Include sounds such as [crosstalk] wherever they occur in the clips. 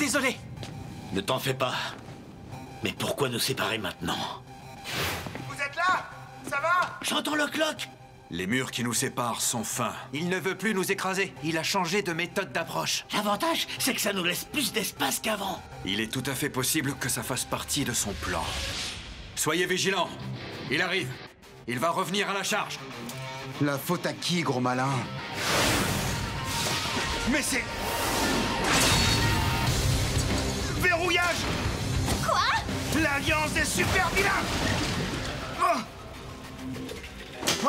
désolé. Ne t'en fais pas. Mais pourquoi nous séparer maintenant? Vous êtes là? Ça va? J'entends le clock Les murs qui nous séparent sont fins. Il ne veut plus nous écraser. Il a changé de méthode d'approche. L'avantage, c'est que ça nous laisse plus d'espace qu'avant. Il est tout à fait possible que ça fasse partie de son plan. Soyez vigilants. Il arrive. Il va revenir à la charge. La faute à qui, gros malin? Mais c'est... Verrouillage Quoi? L'Alliance des super vilains Oh. Oh.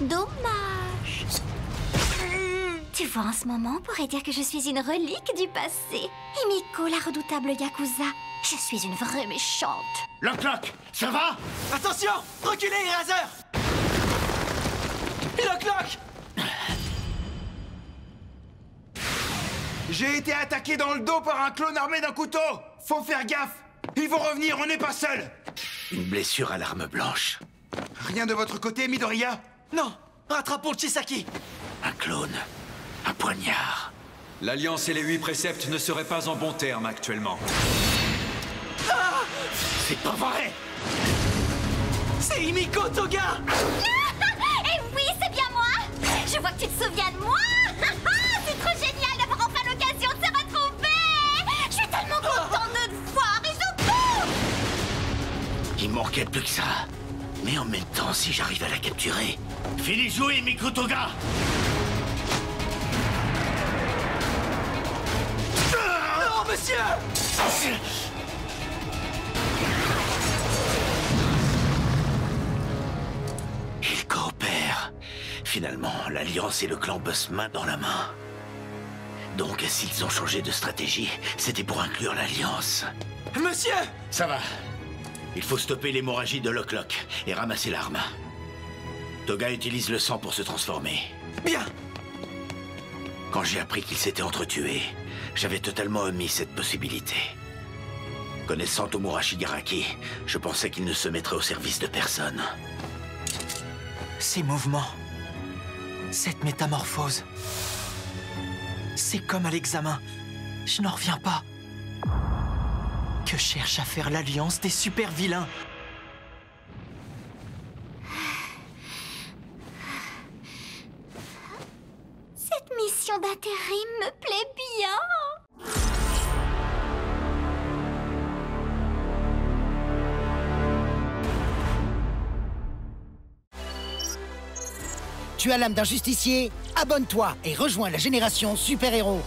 Dommage. Tu vois, en ce moment, on pourrait dire que je suis une relique du passé. Himiko, la redoutable Yakuza. Je suis une vraie méchante. Le clock Ça va? Attention Reculez, Eraser Le clock J'ai été attaqué dans le dos par un clone armé d'un couteau. Faut faire gaffe. Ils vont revenir, on n'est pas seuls. Une blessure à l'arme blanche. Rien de votre côté, Midoriya? Non. Rattrapons Chisaki. Un clone. Un poignard. L'Alliance et les huit préceptes ne seraient pas en bon terme actuellement. C'est pas vrai. C'est Himiko Toga. [laughs] Et oui, c'est bien moi. Je vois que tu te souviens de moi Il manquait plus que ça. Mais en même temps, si j'arrive à la capturer... Finis jouer, Mikotoga Non, monsieur Ils coopèrent. Finalement, l'Alliance et le clan bossent main dans la main. Donc, s'ils ont changé de stratégie, c'était pour inclure l'Alliance. Monsieur Ça va. Il faut stopper l'hémorragie de Locklock et ramasser l'arme. Toga utilise le sang pour se transformer. Bien Quand j'ai appris qu'ils s'étaient entretués, j'avais totalement omis cette possibilité. Connaissant Tomura Shigaraki, je pensais qu'il ne se mettrait au service de personne. Ces mouvements, cette métamorphose, c'est comme à l'examen. Je n'en reviens pas. Que cherche à faire l'Alliance des super vilains Cette mission d'intérim me plaît bien Tu as l'âme d'un justicier Abonne-toi et rejoins la génération super-héros.